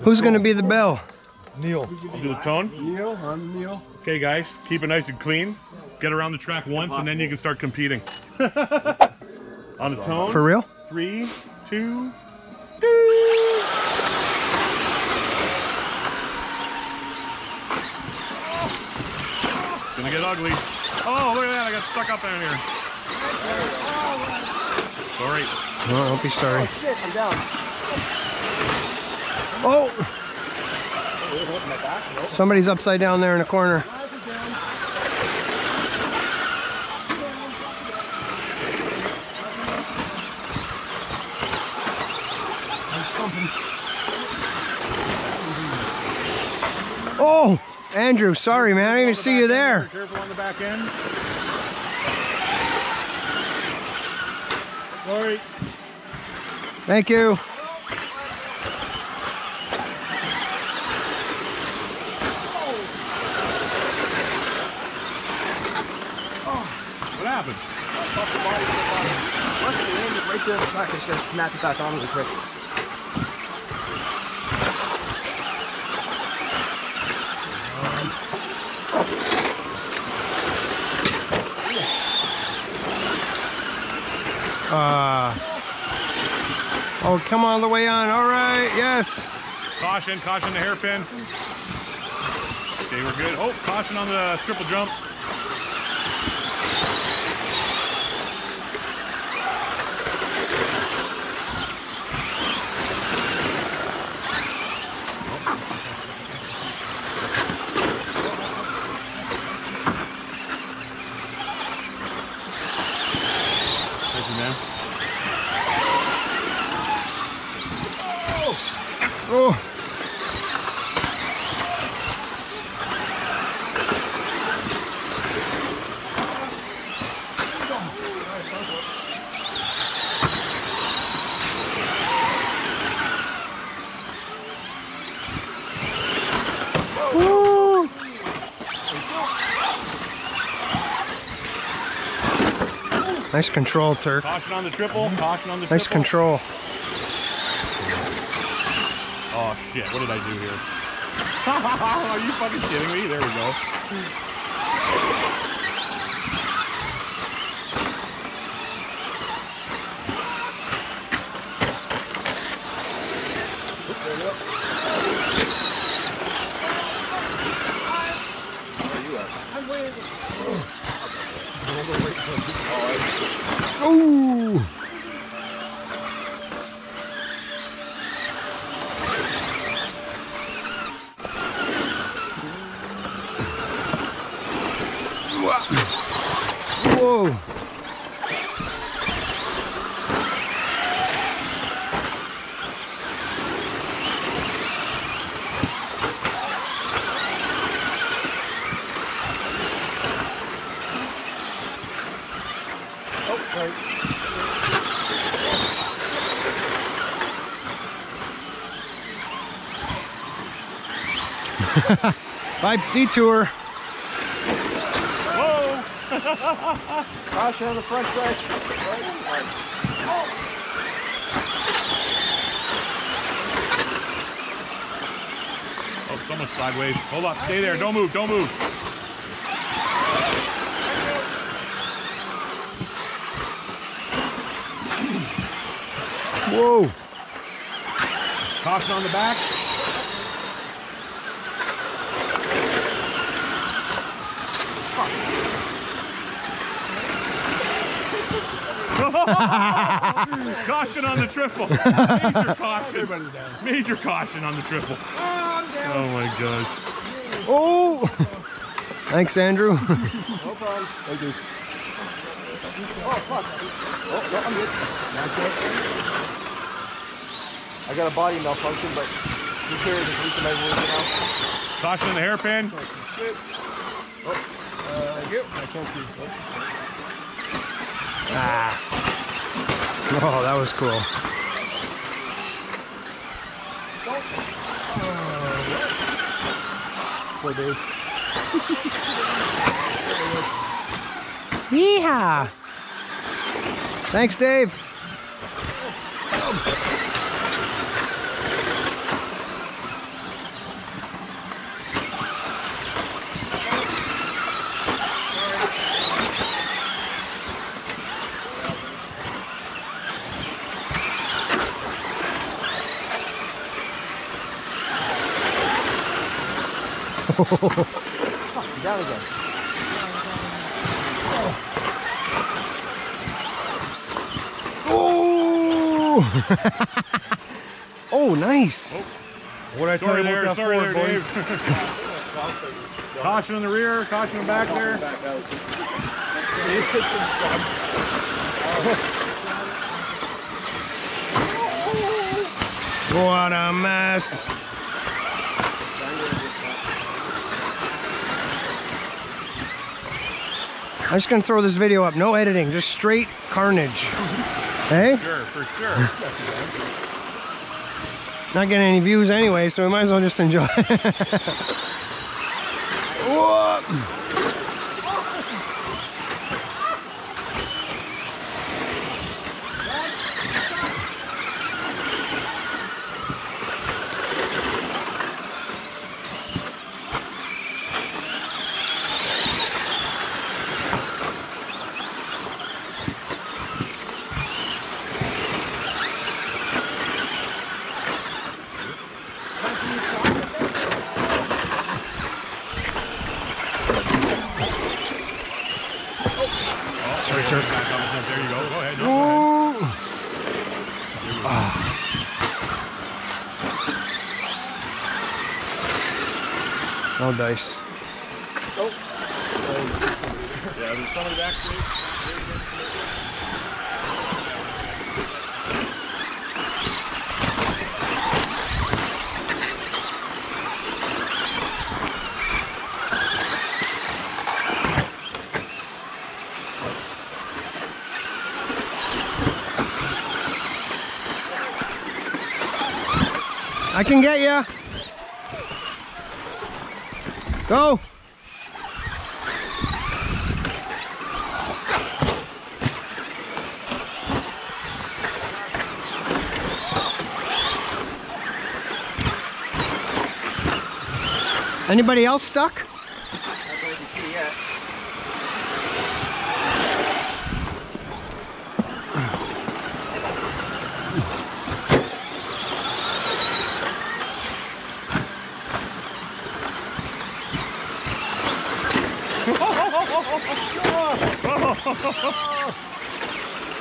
Who's going to be the bell? Neil. I'll do the tone. Neil, I'm Neil. Okay, guys, keep it nice and clean. Get around the track once, and then you can start competing. On the tone. For real? Three, two, Gonna get ugly. Oh, look at that! I got stuck up down here. Sorry. No, don't be sorry. Oh, shit, I'm down. Oh! Somebody's upside down there in the corner. Oh! Andrew, sorry man, I didn't even see you there. Careful on the back end. Sorry. Thank you. What happened? Luckily, it landed right there in the track. I just gotta snap it back on really quick. Uh, oh, come all the way on. All right, yes. Caution, caution the hairpin. Okay, we're good. Oh, caution on the triple jump. Oh, Nice control, Turk. Caution on the triple. Caution on the Nice triple. control. Oh shit, what did I do here? Are you fucking kidding me? There we go. Ooh. Whoa. Oh, right. Bye, detour. Whoa! Caution on the front stretch. Oh, someone's sideways. Hold up, stay there. Don't move, don't move. Whoa. Caution on the back. caution on the triple. Major caution. Major caution on the triple. Oh my gosh. Oh. Thanks, Andrew. No problem. Thank you. Oh, fuck. Oh, no, I'm good. It. I got a body malfunction, but who cares if we can work it out? Caution on the hairpin. Uh, thank you. I can't see. Oh. Ah. Oh, that was cool. Poor Dave. Yeehaw. Thanks, Dave. Down again. Oh! oh, nice. What I tell Sorry you there, about that sorry Ford, there. Dave. caution in the rear, caution in the back there. What a mess. I'm just gonna throw this video up. No editing, just straight carnage. Hey? Sure, for sure. Not getting any views anyway, so we might as well just enjoy. Whoop. Sorry, sir. Back on the front. There you go. Go ahead. No, go ahead. Whoa. No dice. Yeah, there's somebody back. I can get ya. Go. Anybody else stuck? Not that I can see yet.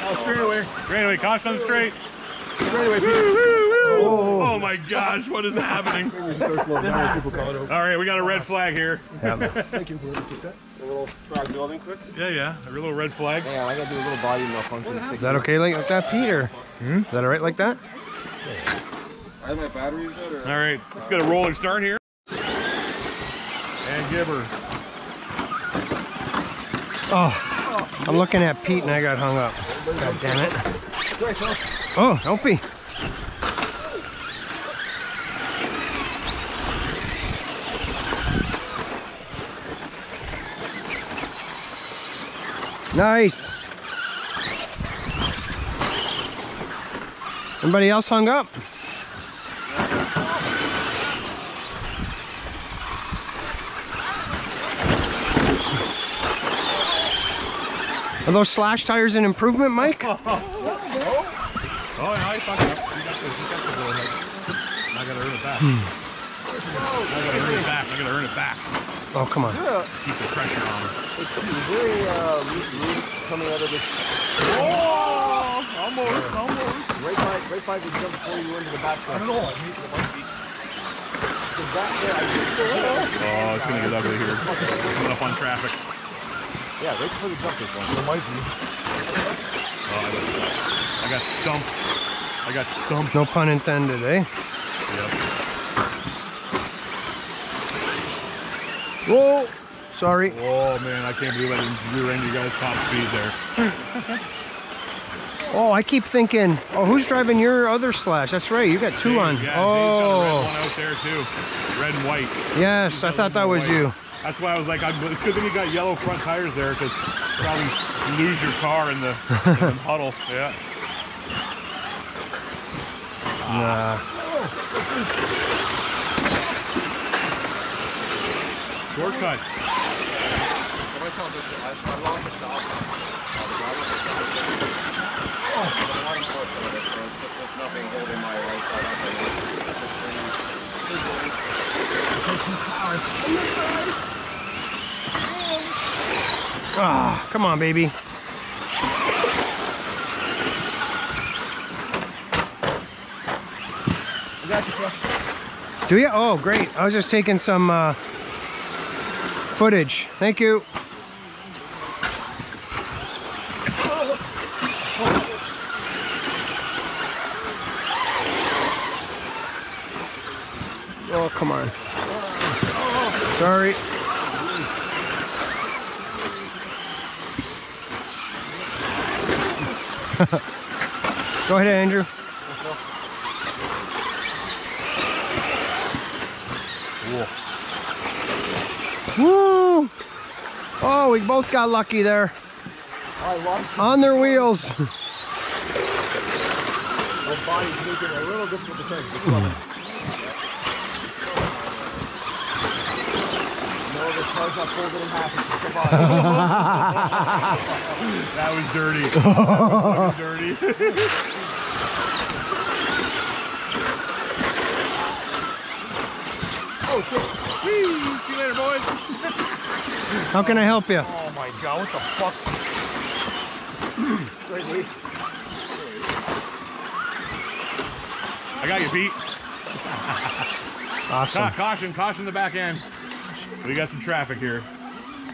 Oh, straight away. Straight away. Caution on the straight. Straight away, Peter. Oh, oh my gosh, what is happening? Start slowing down when people call it over. All right, we got a red flag here. Thank you for that. A little track building quick. Yeah, yeah, a little red flag. Hang on, I gotta do a little body malfunction. Is that okay like that, Peter? Hmm? Is that all right like that? I have my batteries out or? All right, let's get a rolling start here. And give her. Oh, I'm looking at Pete and I got hung up. God damn it. Oh, don't be. Nice. Anybody else hung up? Are those slash tires an improvement, Mike? Oh, yeah, I fucked up. You got the, you got the go ahead. I gotta earn it back. I gotta earn it back. I gotta earn it back. Oh, come on. Keep the pressure on. Is there a uh, loose coming out of this? Oh, almost, almost. Right by, right by the jump before you into the back. I don't know. I mean, it might be. Is there? I think so. Oh, it's gonna get ugly here. Coming up on traffic. Yeah, right before the jump is one. There might be. Oh, I got stumped. I got stumped. No pun intended, eh? Yep. Whoa! Sorry. Oh man, I can't believe I didn't rear end you guys top speed there. Oh, I keep thinking, oh, who's driving your other slash? That's right, you got two on. Yeah, Dave's got a red Oh, one out there too. Red and white. yes, I thought that was you. That's why I was like, I'm good thing you got yellow front tires there, because probably lose your car in the, in the puddle. Yeah. Nah. Shortcut. What Ah, oh, come on, baby. I got you, bro. Do you? Oh, great. I was just taking some uh, footage. Thank you. Come on. Sorry. Go ahead, Andrew. Woo! Oh, we both got lucky there. All right, watch. On their wheels. My body's making it a little difficult to take. Just love it. No, the car's not folded in half. It's just. That was dirty. that was dirty. oh, shit. Whee! See you later, boys. How can I help you? Oh, my God. What the fuck? Great lead. I got you, beat. Awesome. Ca- Caution, caution the back end. We got some traffic here.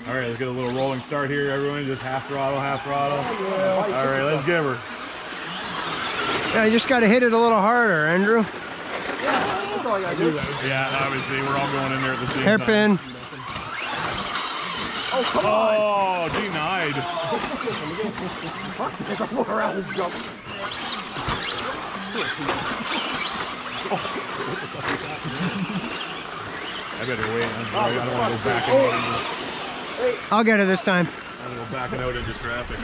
All right, let's get a little rolling start here, everyone. Just half throttle, half throttle. All right, let's give her. Yeah, you just got to hit it a little harder, Andrew. That's all I gotta do. Yeah, obviously, we're all going in there at the same time. Hairpin. Oh, come on. Oh, denied. There's a look around and jump. I better wait. I don't want to go back and I'll get it this time. I'm gonna go backing out into traffic.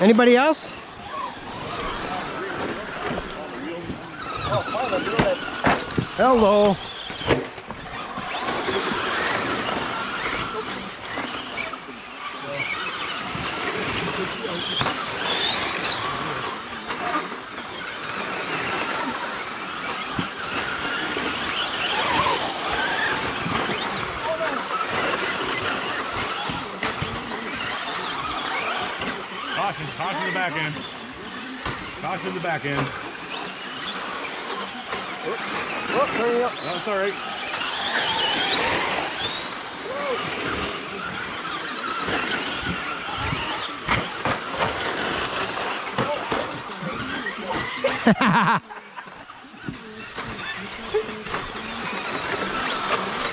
Anybody else? Hello. Caution, caution the back end. Caution the back end. Oh, turning up. That's all right.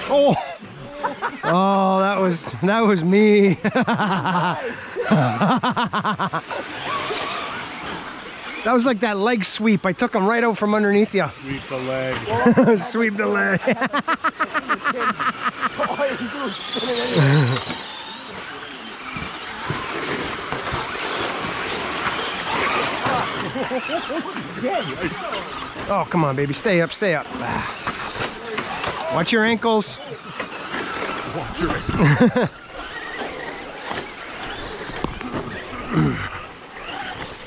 Oh. Oh, that was that was me. that was like that leg sweep. I took him right out from underneath you. Sweep the leg. Sweep the leg. All I can do is spin it anyway. Oh, come on, baby. Stay up, stay up. Watch your ankles. Watch your ankles.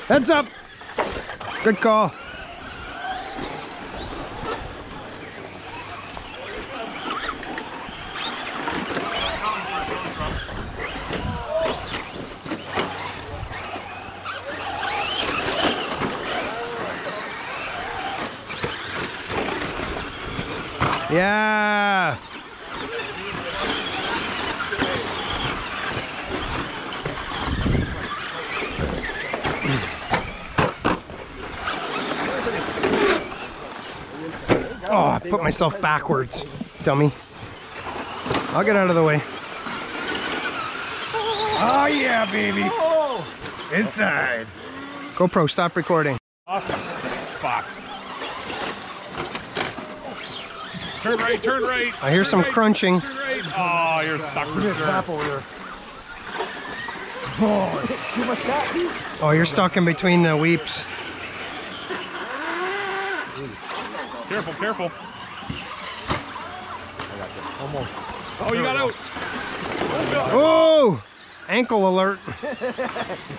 Heads up. Good call. Yeah. Oh, I put myself backwards, dummy. I'll get out of the way. Oh yeah, baby. Inside. GoPro, stop recording. Fuck. Turn right, turn right. I hear turn some right, crunching. Right. Oh, you're stuck for sure. over there. Oh, too much that, Pete? Oh, you're stuck in between the weeps. Careful, careful. Almost. Oh, you got out. Oh! ankle alert.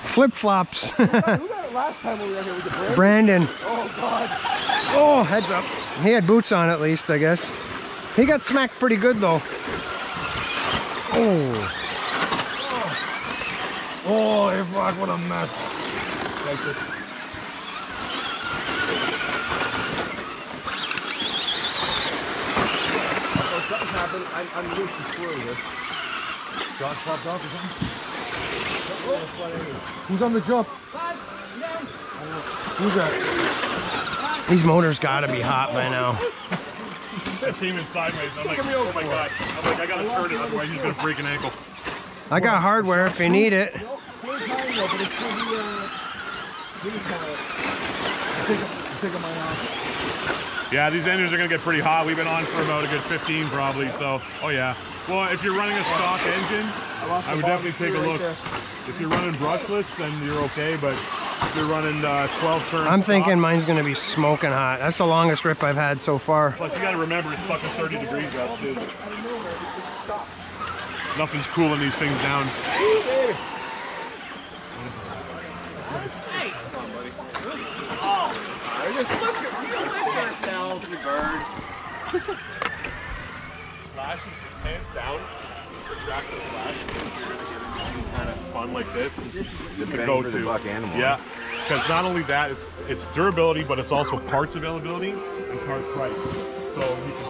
Flip flops. Who got it last time we were here? Was it Brandon? Brandon. Oh, God. Oh, heads up. He had boots on at least, I guess. He got smacked pretty good though. Oh. Oh, fuck, what a mess. Like this. Oh. I'm, I'm loose and squirrely here. Josh popped off or something? Who's on the jump? Who's that? These motors gotta be hot by now. That came in sideways. I'm like, oh my god. I'm like, I gotta turn it, otherwise he's gonna break an ankle. I got hardware if you need it. Same time though, but it's gonna be, really kind of, I think, I think of mine off. Yeah, these engines are gonna get pretty hot. We've been on for about a good 15 probably, so, oh yeah. Well, if you're running a stock engine, lost I would definitely take a screw look. right If you're running brushless, then you're okay, but if you're running uh, 12 turns I'm stock- thinking mine's gonna be smoking hot. That's the longest rip I've had so far. Plus, you gotta remember it's fucking 30 degrees out, dude. Nothing's cooling these things down. Slash is hands down. Retract the slash. If you're gonna get into anything kind of fun like this, is is the go-to. for the buck animal. Yeah, because not only that, it's it's durability, but it's also parts availability and part price. So you can